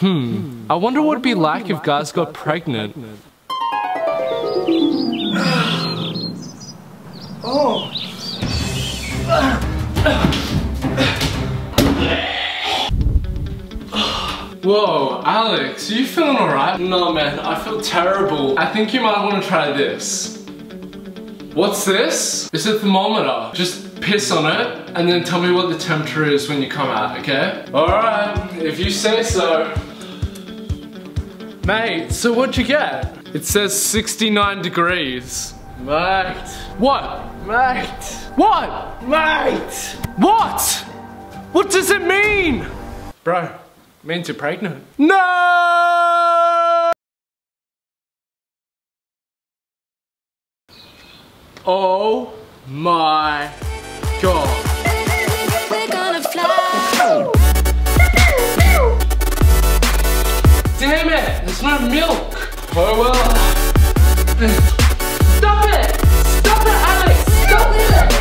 Hmm. I wonder what it'd be like if guys got pregnant. Oh. Whoa, Alex, you feeling alright? No, man, I feel terrible. I think you might want to try this. What's this? It's a thermometer. Just piss on it and then tell me what the temperature is when you come out, okay? Alright, if you say so. Mate, so what'd you get? It says 69 degrees. Mate. What? Mate. What? Mate. What? What does it mean? Bro, means you're pregnant. No! Oh my god. Milk! Oh well. Stop it! Stop it, Alex! Stop it!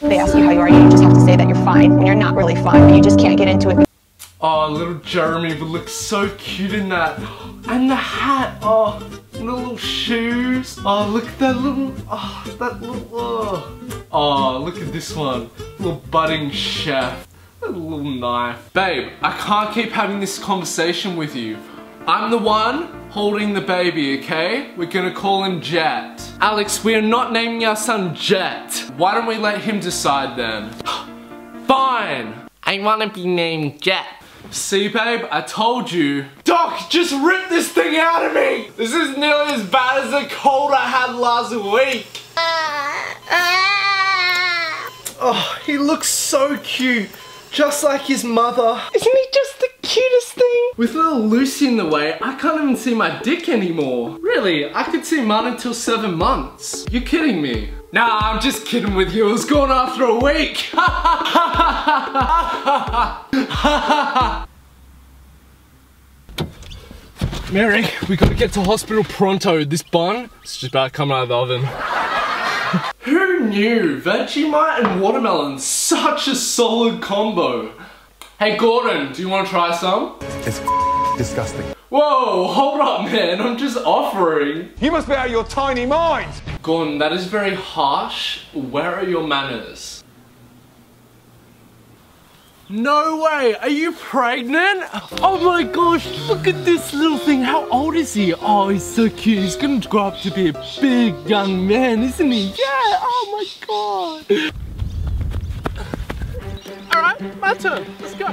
They ask you how you are, you just have to say that you're fine when you're not really fine, but you just can't get into it. Oh, little Jeremy would look so cute in that. And the hat, oh, and the little shoes. Oh, look at that little, oh, that little, oh. Oh, look at this one. Little budding chef. A little knife. Babe, I can't keep having this conversation with you. I'm the one holding the baby, okay? We're gonna call him Jet. Alex, we are not naming our son Jet. Why don't we let him decide then? Fine. I wanna be named Jet. See, babe, I told you. Doc, just rip this thing out of me! This is nearly as bad as the cold I had last week. Oh, he looks so cute. Just like his mother. Isn't he just the cutest thing? With little Lucy in the way, I can't even see my dick anymore. Really, I could see mine until seven months. You're kidding me? Nah, I'm just kidding with you. It was gone after a week. Mary, we gotta get to hospital pronto. This bun is just about come out of the oven. Who knew? Vegemite and watermelon, such a solid combo. Hey Gordon, do you want to try some? It's disgusting. Whoa, hold up man, I'm just offering. You must be out of your tiny mind. Gordon, that is very harsh. Where are your manners? No way! Are you pregnant? Oh my gosh, look at this little thing. How old is he? Oh, he's so cute. He's gonna grow up to be a big young man, isn't he? Yeah! Oh my god! Alright, my turn. Let's go.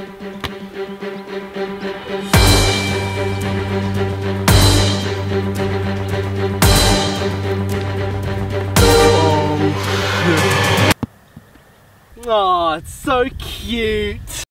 Oh, oh it's so cute.